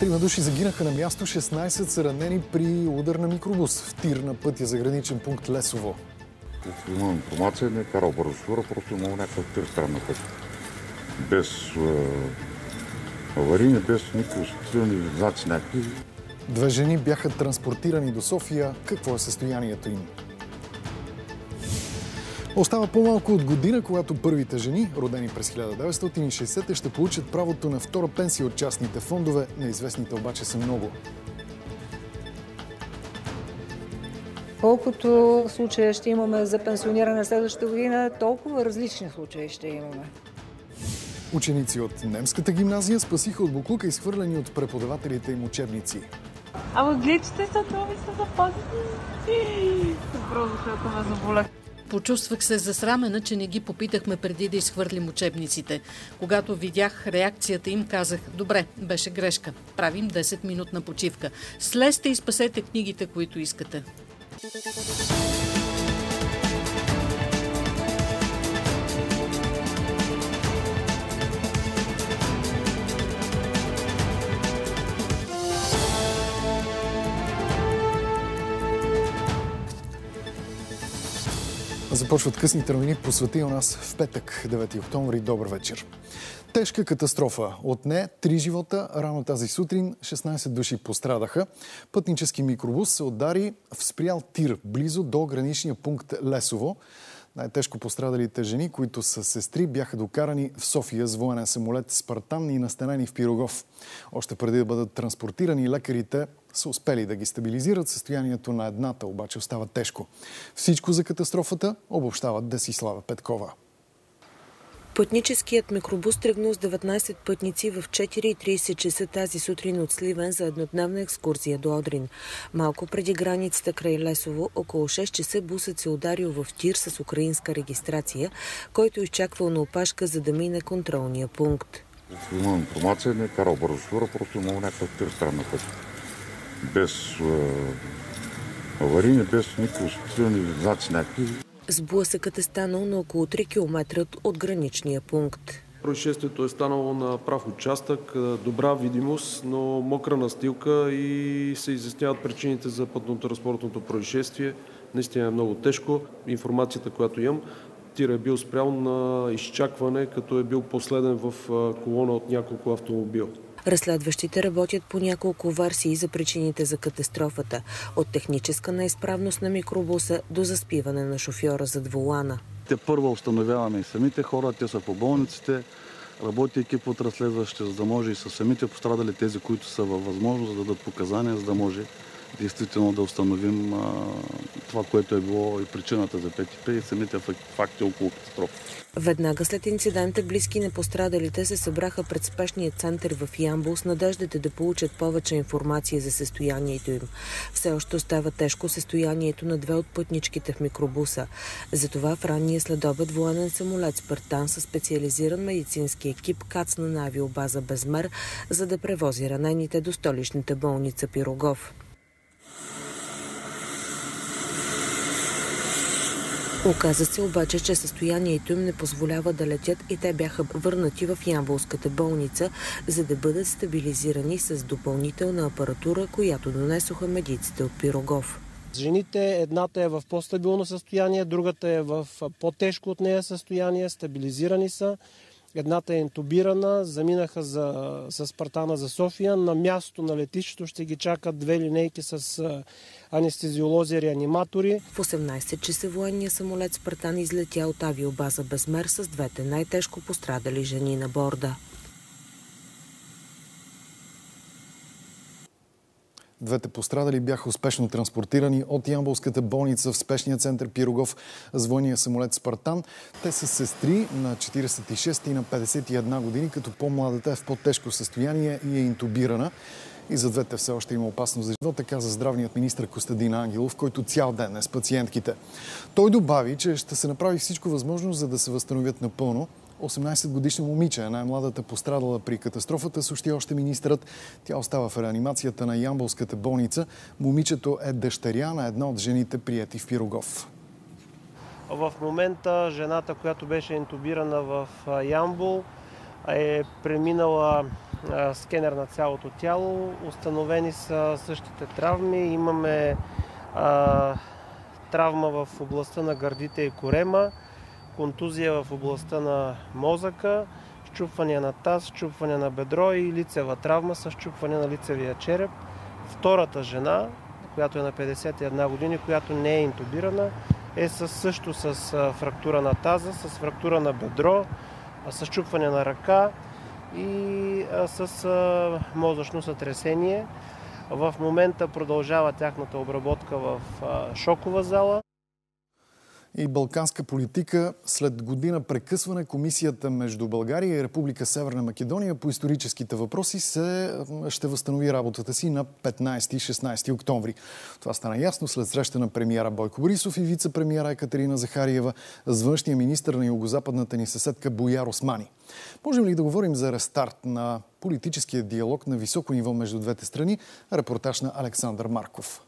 Трима души загинаха на място, 16 са ранени при удар на микробус в тир на пътя за граничен пункт Лесово. Имам информация, не е карал бързо просто имал някакъв тир страна на пътя. Без аварийни, без никакви осветителни знаци някакви. Две жени бяха транспортирани до София. Какво е състоянието им? Остава по-малко от година, когато първите жени, родени през 1960, ще получат правото на втора пенсия от частните фондове. Неизвестните обаче са много. Колкото случая ще имаме за пенсиониране следващата година, толкова различни случаи ще имаме. Ученици от немската гимназия спасиха от буклука изхвърлени от преподавателите им учебници. Ама гледчите са това ми са запазени. Просто защото ме заболях. Почувствах се засрамена, че не ги попитахме преди да изхвърлим учебниците. Когато видях реакцията им, казах, добре, беше грешка. Правим 10 минутна почивка. Слезте и спасете книгите, които искате. Започват късните новини у нас в петък, 9 октомври. Добър вечер. Тежка катастрофа. От не три живота. Рано тази сутрин 16 души пострадаха. Пътнически микробус се удари в спрял тир, близо до граничния пункт Лесово. Най-тежко пострадалите жени, които са сестри, бяха докарани в София с военен самолет Спартан и настанени в Пирогов. Още преди да бъдат транспортирани, лекарите са успели да ги стабилизират. Състоянието на едната обаче остава тежко. Всичко за катастрофата обобщава Десислава Петкова. Пътническият микробус тръгнал с 19 пътници в 4.30 часа тази сутрин от Сливен за еднодневна екскурзия до Одрин. Малко преди границата край Лесово, около 6 часа бусът се ударил в тир с украинска регистрация, който изчаквал на опашка, за да мине контролния пункт. Имам информация, не е карал бързо просто имал някакъв тир страна пътя. Без аварийни, без никакви осветителни знаци някакви. Сблъсъкът е станал на около 3 км от граничния пункт. Происшествието е станало на прав участък, добра видимост, но мокра настилка и се изясняват причините за пътно-транспортното происшествие. Наистина е много тежко. Информацията, която имам, тир е бил спрял на изчакване, като е бил последен в колона от няколко автомобила. Разследващите работят по няколко версии за причините за катастрофата. От техническа неизправност на микробуса до заспиване на шофьора зад волана. Те първо установяваме и самите хора, те са по болниците, работи екип от разследващи, за да може и са самите пострадали тези, които са във възможност да дадат показания, за да може действително да установим а, това, което е било и причината за ПТП и самите факти около катастрофа. Веднага след инцидента близки на пострадалите се събраха пред спешния център в Ямбул с надеждата да получат повече информация за състоянието им. Все още остава тежко състоянието на две от пътничките в микробуса. Затова в ранния следобед военен самолет Спартан със специализиран медицински екип кацна на авиобаза Безмер, за да превози ранените до столичната болница Пирогов. Оказа се обаче, че състоянието им не позволява да летят и те бяха върнати в Ямболската болница, за да бъдат стабилизирани с допълнителна апаратура, която донесоха медиците от Пирогов. Жените, едната е в по-стабилно състояние, другата е в по-тежко от нея състояние, стабилизирани са. Едната е интубирана, заминаха за, с Спартана за София. На място на летището ще ги чакат две линейки с анестезиолози, реаниматори. В 18 часа военния самолет Спартан излетя от авиобаза Безмер с двете най-тежко пострадали жени на борда. Двете пострадали бяха успешно транспортирани от Ямболската болница в спешния център Пирогов с военния самолет Спартан. Те са сестри на 46 и на 51 години, като по-младата е в по-тежко състояние и е интубирана. И за двете все още има опасност за живота, каза здравният министр Костадин Ангелов, който цял ден е с пациентките. Той добави, че ще се направи всичко възможно, за да се възстановят напълно. 18 годишна момиче най-младата пострадала при катастрофата, съобщи още министрът. Тя остава в реанимацията на Ямболската болница. Момичето е дъщеря на една от жените, прияти в Пирогов. В момента жената, която беше интубирана в Ямбол, е преминала скенер на цялото тяло. Установени са същите травми. Имаме а, травма в областта на гърдите и корема, контузия в областта на мозъка, щупване на таз, щупване на бедро и лицева травма с щупване на лицевия череп. Втората жена, която е на 51 години, която не е интубирана, е също с фрактура на таза, с фрактура на бедро, с чупване на ръка и с мозъчно сътресение. В момента продължава тяхната обработка в шокова зала и балканска политика. След година прекъсване комисията между България и Република Северна Македония по историческите въпроси се, ще възстанови работата си на 15 и 16 октомври. Това стана ясно след среща на премиера Бойко Борисов и вице-премиера Екатерина Захариева с външния министр на югозападната ни съседка Бояр Османи. Можем ли да говорим за рестарт на политическия диалог на високо ниво между двете страни? Репортаж на Александър Марков.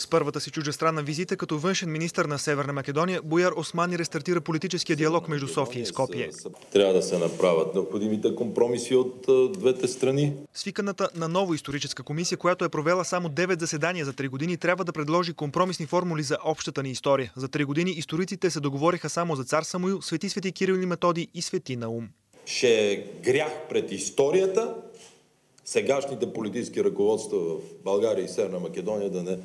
С първата си чужестранна визита като външен министр на Северна Македония, Бояр Османи рестартира политическия диалог между София и Скопие. Трябва да се направят необходимите компромиси от двете страни. Свиканата на ново историческа комисия, която е провела само 9 заседания за 3 години, трябва да предложи компромисни формули за общата ни история. За 3 години историците се договориха само за цар Самуил, свети свети Кирил и Методи и свети Наум. Ще е грях пред историята сегашните политически ръководства в България и Северна Македония да не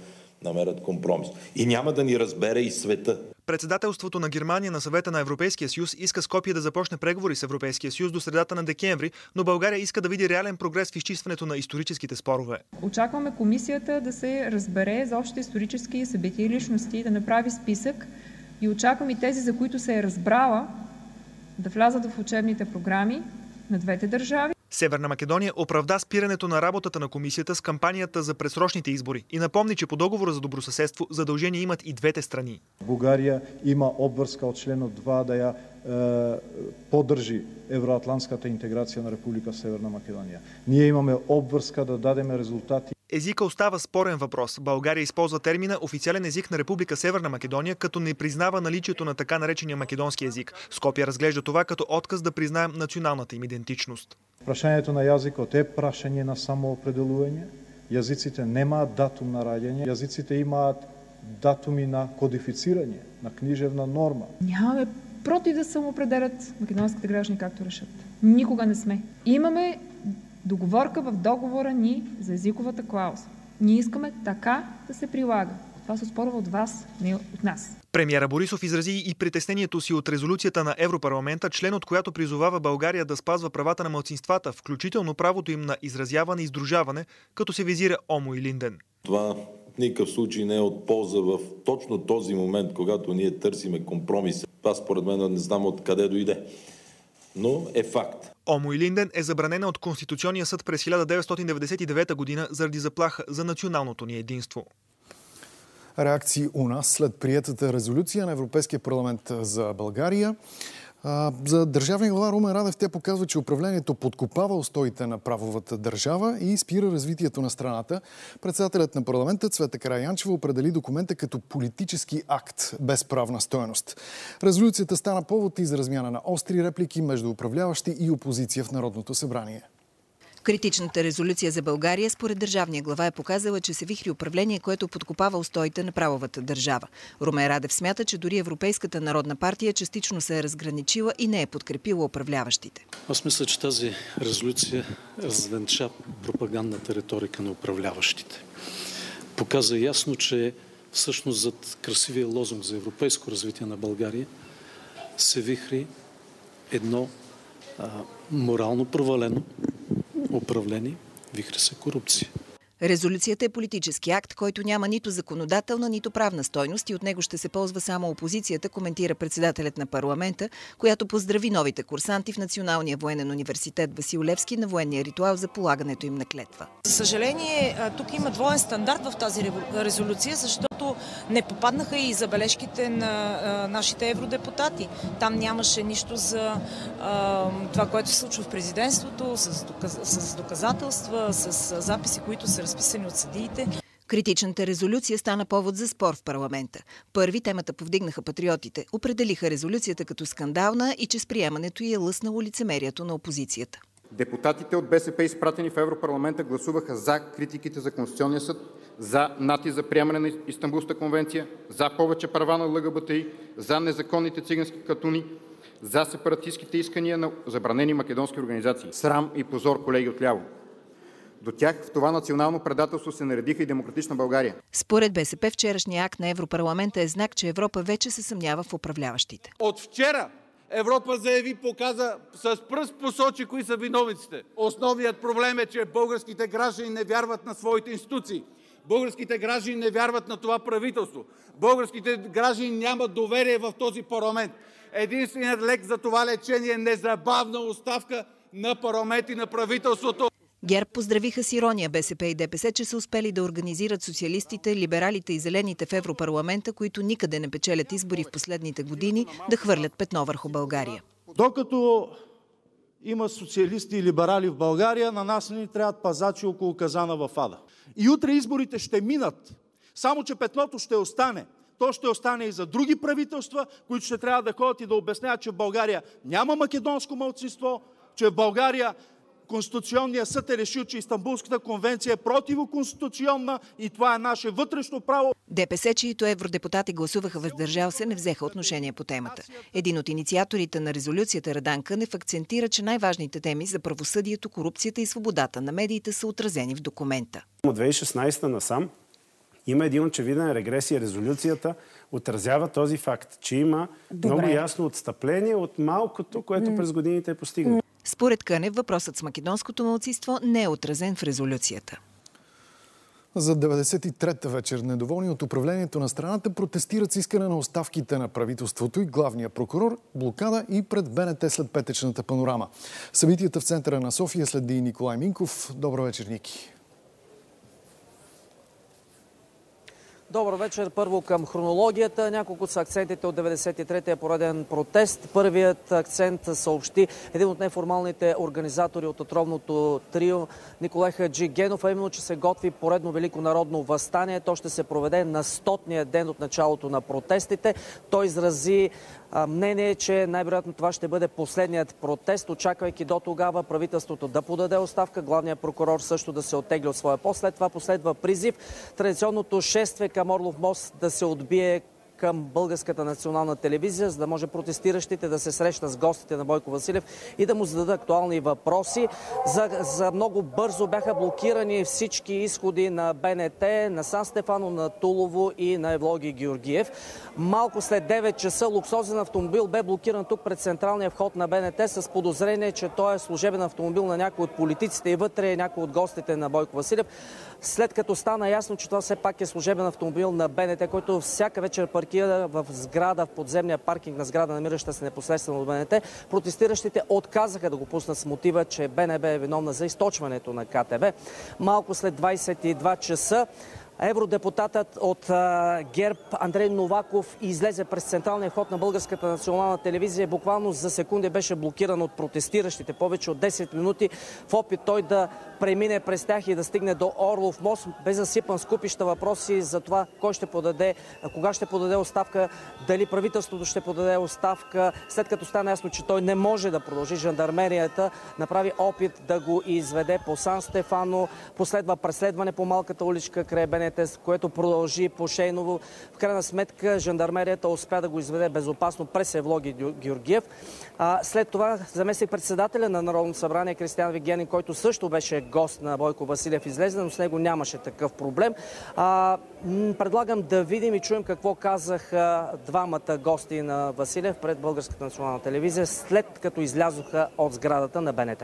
намерят компромис. И няма да ни разбере и света. Председателството на Германия на съвета на Европейския съюз иска Скопия да започне преговори с Европейския съюз до средата на декември, но България иска да види реален прогрес в изчистването на историческите спорове. Очакваме комисията да се разбере за общите исторически събития и личности, да направи списък и очаквам и тези, за които се е разбрала, да влязат в учебните програми на двете държави. Северна Македония оправда спирането на работата на комисията с кампанията за предсрочните избори и напомни, че по договора за добросъседство задължения имат и двете страни. Бугария има обвързка от член 2 да я е, поддържи евроатлантската интеграция на Република Северна Македония. Ние имаме обвързка да дадем резултати Езика остава спорен въпрос. България използва термина официален език на Република Северна Македония, като не признава наличието на така наречения македонски език. Скопия разглежда това като отказ да признаем националната им идентичност. Прашањето на јазикот е прашање на самоопределување. Јазиците немаат датум на раѓање, јазиците имаат датуми на кодифицирање, на книжевна норма. Нямаме против да самоопределят македонските граждани както решат. Никога не сме. Имаме договорка в договора ни за езиковата клауза. Ние искаме така да се прилага. Това се спорва от вас, не от нас. Премьера Борисов изрази и притеснението си от резолюцията на Европарламента, член от която призовава България да спазва правата на младсинствата, включително правото им на изразяване и издружаване, като се визира Омо и Линден. Това в никакъв случай не е от полза в точно този момент, когато ние търсиме компромис. Това според мен не знам откъде дойде но е факт. Омо и е забранена от Конституционния съд през 1999 година заради заплаха за националното ни единство. Реакции у нас след приятата резолюция на Европейския парламент за България. За държавния глава Румен Радев тя показва, че управлението подкопава устоите на правовата държава и спира развитието на страната. Председателят на парламента Цвета Караянчева определи документа като политически акт без правна стоеност. Резолюцията стана повод и за размяна на остри реплики между управляващи и опозиция в Народното събрание. Критичната резолюция за България според държавния глава е показала, че се вихри управление, което подкопава устоите на правовата държава. Румен Радев смята, че дори Европейската народна партия частично се е разграничила и не е подкрепила управляващите. Аз мисля, че тази резолюция развенча пропагандната риторика на управляващите. Показа ясно, че всъщност зад красивия лозунг за европейско развитие на България се вихри едно а, морално провалено управление, вихри се корупция. Резолюцията е политически акт, който няма нито законодателна, нито правна стойност и от него ще се ползва само опозицията, коментира председателят на парламента, която поздрави новите курсанти в Националния военен университет Васил Левски на военния ритуал за полагането им на клетва. За съжаление, тук има двоен стандарт в тази резолюция, защото не попаднаха и забележките на нашите евродепутати. Там нямаше нищо за това, което се случва в президентството, с доказателства, с записи, които са разписани от съдиите. Критичната резолюция стана повод за спор в парламента. Първи темата повдигнаха патриотите. Определиха резолюцията като скандална и че с приемането й е лъснало лицемерието на опозицията. Депутатите от БСП, изпратени в Европарламента, гласуваха за критиките за Конституционния съд, за натиск за приемане на Истанбулската конвенция, за повече права на ЛГБТИ, за незаконните цигански катуни, за сепаратистските искания на забранени македонски организации. Срам и позор, колеги отляво! До тях в това национално предателство се наредиха и демократична България. Според БСП вчерашния акт на Европарламента е знак, че Европа вече се съмнява в управляващите. От вчера Европа заяви, показа, с пръст посочи кои са виновниците. Основният проблем е, че българските граждани не вярват на своите институции. Българските граждани не вярват на това правителство. Българските граждани нямат доверие в този парламент. Единственият лек за това лечение е незабавна оставка на парламент и на правителството. ГЕРБ поздравиха с ирония БСП и ДПС, че са успели да организират социалистите, либералите и зелените в Европарламента, които никъде не печелят избори в последните години, да хвърлят петно върху България. Докато има социалисти и либерали в България, на нас не ни трябват пазачи около казана в ада. И утре изборите ще минат, само че петното ще остане. То ще остане и за други правителства, които ще трябва да ходят и да обясняват, че в България няма македонско мълцинство, че в България Конституционният съд е решил, че Истанбулската конвенция е противоконституционна и това е наше вътрешно право. ДПС, чието евродепутати гласуваха въздържал се, не взеха отношение по темата. Един от инициаторите на резолюцията Радан Кънев акцентира, че най-важните теми за правосъдието, корупцията и свободата на медиите са отразени в документа. От 2016 насам има един очевиден регрес и резолюцията отразява този факт, че има Добре. много ясно отстъпление от малкото, което през годините е постигнато. Според Кънев, въпросът с македонското мълцинство не е отразен в резолюцията. За 93-та вечер недоволни от управлението на страната протестират с искане на оставките на правителството и главния прокурор, блокада и пред БНТ след петъчната панорама. Събитията в центъра на София следи Николай Минков. Добро вечер, Ники. Добър вечер. Първо към хронологията. Няколко са акцентите от 93-я пореден протест. Първият акцент съобщи един от неформалните организатори от отровното трио Николай Хаджи Генов, а именно, че се готви поредно велико народно възстание. То ще се проведе на стотния ден от началото на протестите. Той изрази мнение, че най-вероятно това ще бъде последният протест, очаквайки до тогава правителството да подаде оставка, главният прокурор също да се оттегли от своя пост. След това последва призив традиционното шествие към Орлов мост да се отбие към Българската национална телевизия, за да може протестиращите да се срещнат с гостите на Бойко Василев и да му зададат актуални въпроси. За, за много бързо бяха блокирани всички изходи на БНТ, на Сан Стефано, на Тулово и на Евлоги Георгиев. Малко след 9 часа луксозен автомобил бе блокиран тук пред централния вход на БНТ с подозрение, че той е служебен автомобил на някой от политиците и вътре е някой от гостите на Бойко Василев. След като стана ясно, че това все пак е служебен автомобил на БНТ, който всяка вечер паркира в сграда, в подземния паркинг на сграда, намираща се непосредствено от БНТ, протестиращите отказаха да го пуснат с мотива, че БНБ е виновна за източването на КТБ. Малко след 22 часа Евродепутатът от ГЕРБ Андрей Новаков излезе през централния ход на Българската национална телевизия. Буквално за секунди беше блокиран от протестиращите. Повече от 10 минути в опит той да премине през тях и да стигне до Орлов мост. Бе засипан с купища въпроси за това кой ще подаде, кога ще подаде оставка, дали правителството ще подаде оставка. След като стана ясно, че той не може да продължи жандармерията, направи опит да го изведе по Сан Стефано. Последва преследване по малката уличка край БНТ, което продължи по Шейново. В крайна сметка жандармерията успя да го изведе безопасно през Евлоги Георгиев. А, след това заместник председателя на Народното събрание Кристиан Вигенин, който също беше гост на Бойко Василев излезе, но с него нямаше такъв проблем. А, предлагам да видим и чуем какво казаха двамата гости на Василев пред Българската национална телевизия, след като излязоха от сградата на БНТ.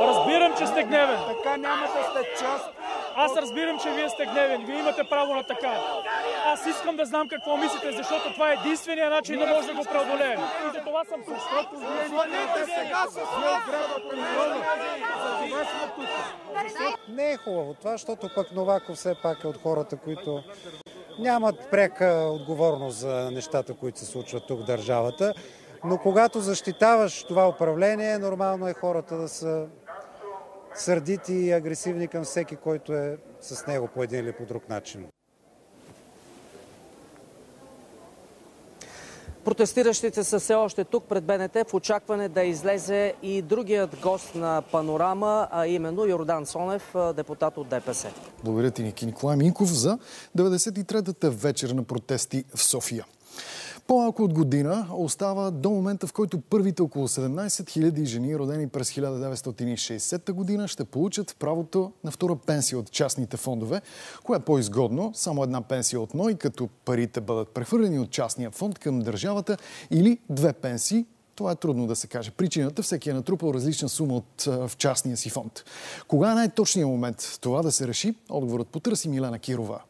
Разбирам, че сте гневен. Така няма да сте част. Аз разбирам, че вие сте гневен. Вие имате право на така. Аз искам да знам какво мислите, защото това е единствения начин да може да го преодолеем. И за това съм тук. Защото вие сега с Не е хубаво това, защото пък Новаков все пак е от хората, които нямат пряка отговорност за нещата, които се случват тук в държавата. Но когато защитаваш това управление, нормално е хората да са сърдити и агресивни към всеки, който е с него по един или по друг начин. Протестиращите са все още тук пред БНТ в очакване да излезе и другият гост на панорама, а именно Йордан Сонев, депутат от ДПС. Благодаря ти, Ники Николай Минков, за 93-та вечер на протести в София. По-малко от година остава до момента, в който първите около 17 000 жени, родени през 1960 година, ще получат правото на втора пенсия от частните фондове. Кое е по-изгодно? Само една пенсия от НОИ, като парите бъдат прехвърлени от частния фонд към държавата или две пенсии, това е трудно да се каже. Причината всеки е натрупал различна сума от, в частния си фонд. Кога е най-точният момент това да се реши? Отговорът потърси Милена Кирова.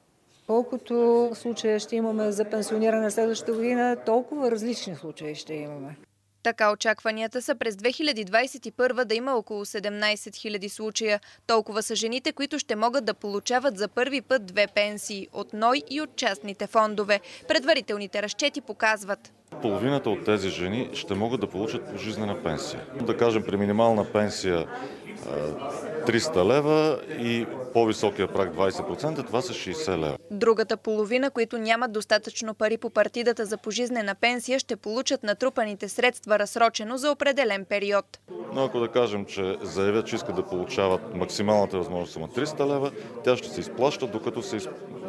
Колкото случая ще имаме за пенсиониране следващата година, толкова различни случаи ще имаме. Така очакванията са през 2021 да има около 17 000 случая. Толкова са жените, които ще могат да получават за първи път две пенсии от НОЙ и от частните фондове. Предварителните разчети показват. Половината от тези жени ще могат да получат пожизнена пенсия. Да кажем, при минимална пенсия 300 лева и по-високия прак 20%, това са 60 лева. Другата половина, които нямат достатъчно пари по партидата за пожизнена пенсия, ще получат натрупаните средства разсрочено за определен период. Но ако да кажем, че заявят, че искат да получават максималната възможност сума 300 лева, тя ще се изплаща, докато се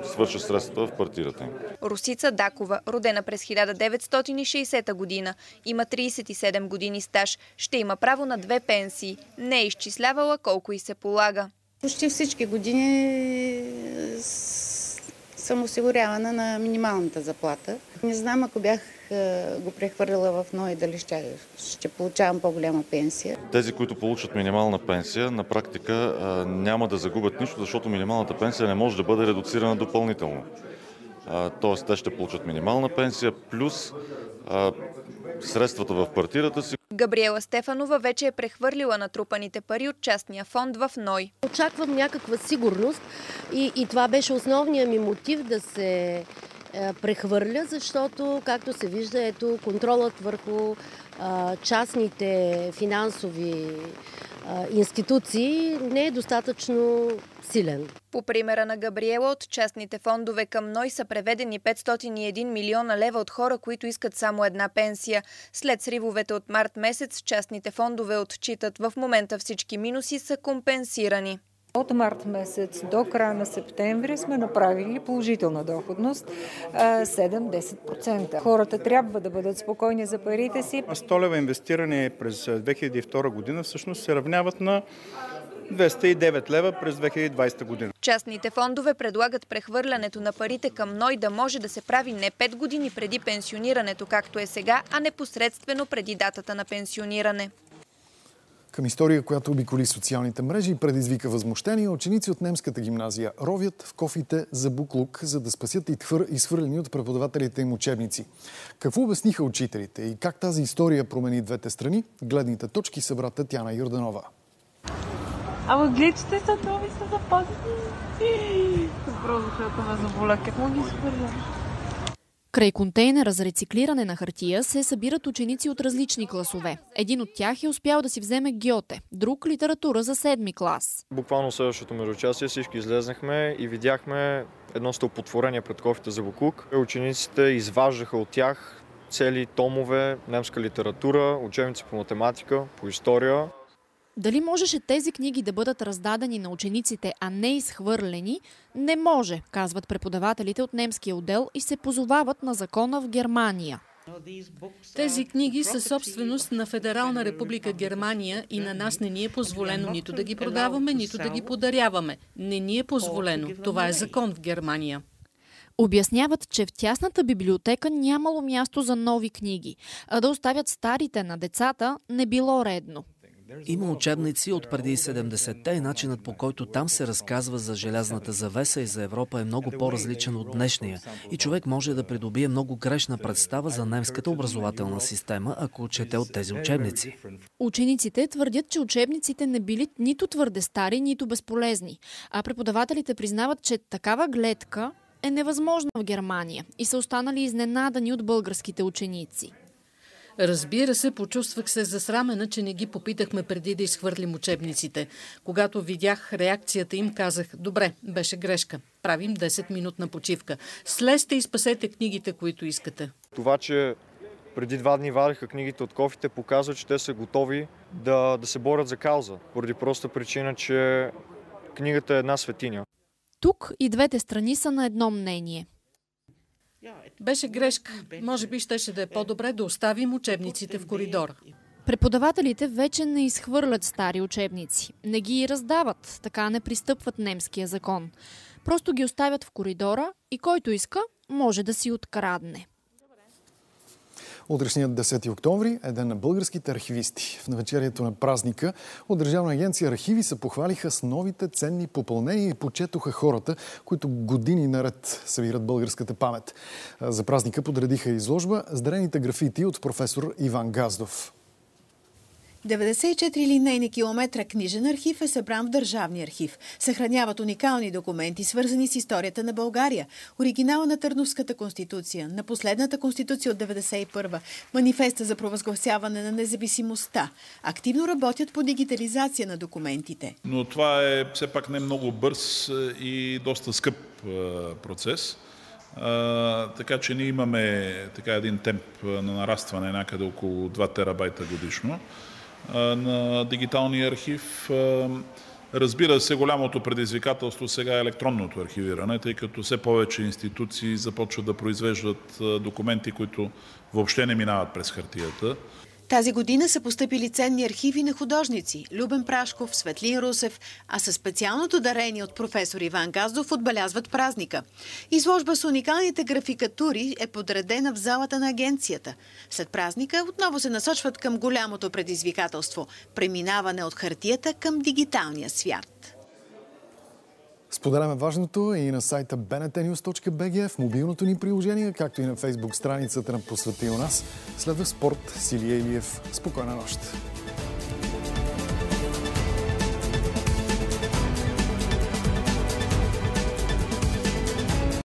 свършат средствата в партидата им. Русица Дакова, родена през 1960 година, има 37 години стаж, ще има право на две пенсии. Не е изчислявала колко и се полага. Почти всички години съм осигурявана на минималната заплата. Не знам, ако бях го прехвърлила в НОИ, дали ще, ще получавам по-голяма пенсия. Тези, които получат минимална пенсия, на практика няма да загубят нищо, защото минималната пенсия не може да бъде редуцирана допълнително. Тоест, те ще получат минимална пенсия плюс средствата в партирата си. Габриела Стефанова вече е прехвърлила натрупаните пари от частния фонд в НОЙ. Очаквам някаква сигурност и, и това беше основният ми мотив да се е, прехвърля, защото, както се вижда, ето контролът върху частните финансови институции не е достатъчно силен. По примера на Габриела, от частните фондове към НОЙ са преведени 501 милиона лева от хора, които искат само една пенсия. След сривовете от март месец, частните фондове отчитат в момента всички минуси са компенсирани. От март месец до края на септември сме направили положителна доходност 7-10%. Хората трябва да бъдат спокойни за парите си. 100 лева инвестиране през 2002 година всъщност се равняват на 209 лева през 2020 година. Частните фондове предлагат прехвърлянето на парите към НОЙ да може да се прави не 5 години преди пенсионирането, както е сега, а непосредствено преди датата на пенсиониране. Към история, която обиколи социалните мрежи и предизвика възмущение, ученици от немската гимназия ровят в кофите за буклук, за да спасят изхвърлени от преподавателите им учебници. Какво обясниха учителите и как тази история промени двете страни? Гледните точки събра Татяна Йорданова. Ама гледчите са нови, са запазени. Добро, защото ме заболя. Как ги изхвърлям? Край контейнера за рециклиране на хартия се събират ученици от различни класове. Един от тях е успял да си вземе геоте, друг литература за седми клас. Буквално следващото междучастие всички излезнахме и видяхме едно стълпотворение пред кофите за Букук. Учениците изваждаха от тях цели томове, немска литература, учебници по математика, по история. Дали можеше тези книги да бъдат раздадени на учениците, а не изхвърлени? Не може, казват преподавателите от немския отдел и се позовават на закона в Германия. Тези книги са собственост на Федерална република Германия и на нас не ни е позволено нито да ги продаваме, нито да ги подаряваме. Не ни е позволено. Това е закон в Германия. Обясняват, че в тясната библиотека нямало място за нови книги, а да оставят старите на децата не било редно. Има учебници от преди 70-те и начинът по който там се разказва за желязната завеса и за Европа е много по-различен от днешния. И човек може да придобие много грешна представа за немската образователна система, ако чете от тези учебници. Учениците твърдят, че учебниците не били нито твърде стари, нито безполезни. А преподавателите признават, че такава гледка е невъзможна в Германия и са останали изненадани от българските ученици. Разбира се, почувствах се засрамена, че не ги попитахме преди да изхвърлим учебниците. Когато видях реакцията им, казах, добре, беше грешка. Правим 10 минутна почивка. Слезте и спасете книгите, които искате. Това, че преди два дни вадиха книгите от кофите, показва, че те са готови да, да се борят за кауза, поради проста причина, че книгата е една светиня. Тук и двете страни са на едно мнение. Беше грешка. Може би щеше да е по-добре да оставим учебниците в коридора. Преподавателите вече не изхвърлят стари учебници. Не ги раздават, така не пристъпват немския закон. Просто ги оставят в коридора и който иска, може да си открадне. Утрешният 10 октомври е ден на българските архивисти. В навечерието на празника от Държавна агенция архиви се похвалиха с новите ценни попълнения и почетоха хората, които години наред събират българската памет. За празника подредиха изложба с графити от професор Иван Газдов. 94 линейни километра книжен архив е събран в Държавния архив. Съхраняват уникални документи, свързани с историята на България. Оригинала на Търновската конституция, на последната конституция от 91 манифеста за провъзгласяване на независимостта. Активно работят по дигитализация на документите. Но това е все пак не много бърз и доста скъп процес. Uh, така че ние имаме така един темп на нарастване някъде около 2 терабайта годишно на дигиталния архив. Разбира се, голямото предизвикателство сега е електронното архивиране, тъй като все повече институции започват да произвеждат документи, които въобще не минават през хартията. Тази година са поступили ценни архиви на художници Любен Прашков, Светлин Русев, а със специалното дарение от професор Иван Газдов отбелязват празника. Изложба с уникалните графикатури е подредена в залата на агенцията. След празника отново се насочват към голямото предизвикателство – преминаване от хартията към дигиталния свят. Споделяме важното и на сайта bnetnews.bg, в мобилното ни приложение, както и на фейсбук страницата на Посвети у нас. Следва спорт, Силия Илиев. Спокойна нощ!